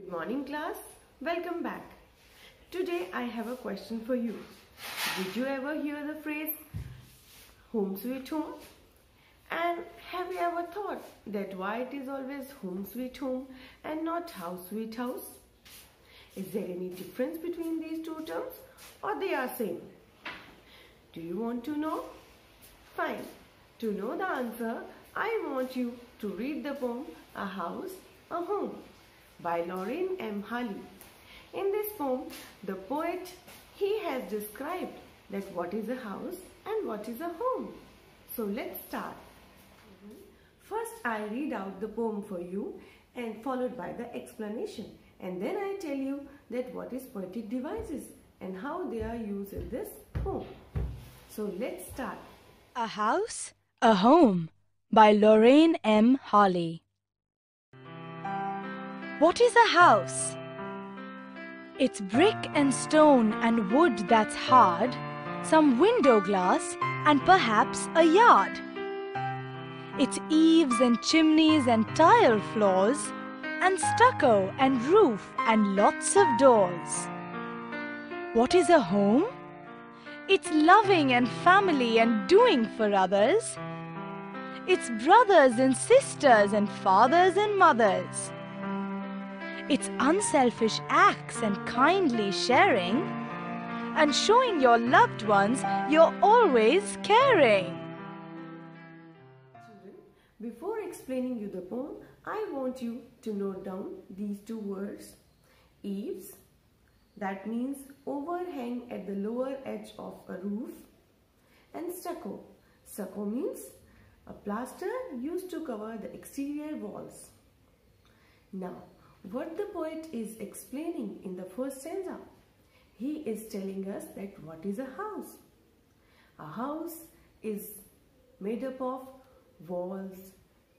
Good morning class. Welcome back. Today I have a question for you. Did you ever hear the phrase home sweet home? And have you ever thought that why it is always home sweet home and not house sweet house? Is there any difference between these two terms or they are same? Do you want to know? Fine. To know the answer, I want you to read the poem A House, a Home by Lorraine M. Halli. In this poem, the poet, he has described that what is a house and what is a home. So let's start. First, I read out the poem for you and followed by the explanation. And then I tell you that what is poetic devices and how they are used in this poem. So let's start. A House, a Home by Lorraine M. Halli. What is a house? It's brick and stone and wood that's hard, some window glass, and perhaps a yard. It's eaves and chimneys and tile floors, and stucco and roof and lots of doors. What is a home? It's loving and family and doing for others. It's brothers and sisters and fathers and mothers. It's unselfish acts and kindly sharing and showing your loved ones you're always caring. Before explaining you the poem, I want you to note down these two words. Eaves, that means overhang at the lower edge of a roof. And stucco, stucco means a plaster used to cover the exterior walls. Now, what the poet is explaining in the first stanza, he is telling us that what is a house? A house is made up of walls,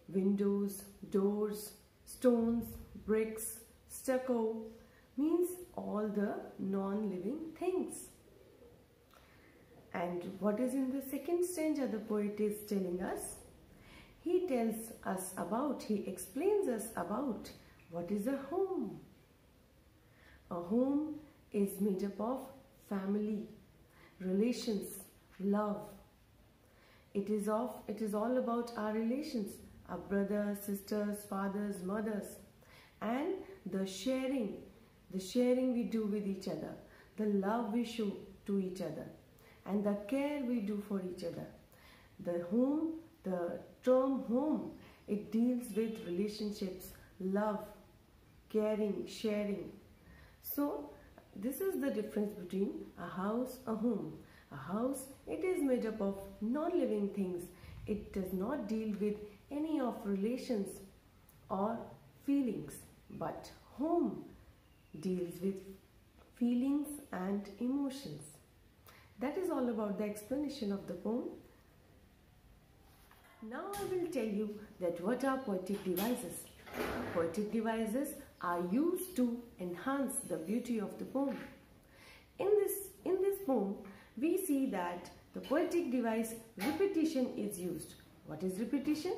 windows, doors, stones, bricks, stucco, means all the non-living things. And what is in the second stanza the poet is telling us? He tells us about, he explains us about what is a home. A home is made up of family, relations, love. It is of it is all about our relations, our brothers, sisters, fathers, mothers, and the sharing, the sharing we do with each other, the love we show to each other, and the care we do for each other. The home, the term home, it deals with relationships, love, caring, sharing. So this is the difference between a house, a home. A house, it is made up of non-living things. It does not deal with any of relations or feelings. But home deals with feelings and emotions. That is all about the explanation of the poem. Now I will tell you that what are poetic devices. Poetic devices are used to enhance the beauty of the poem. In this, in this poem, we see that the poetic device repetition is used. What is repetition?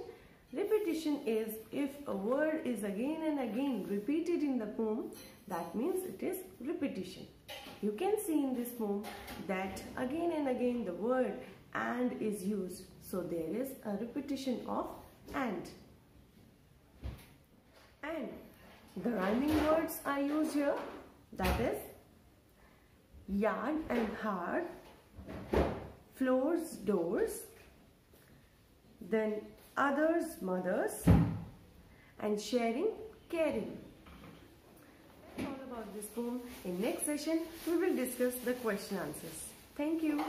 Repetition is if a word is again and again repeated in the poem, that means it is repetition. You can see in this poem that again and again the word and is used. So there is a repetition of and. And the rhyming words are used here that is yard and hard, floors, doors, then others, mothers, and sharing, caring. That's All about this poem. In next session, we will discuss the question answers. Thank you.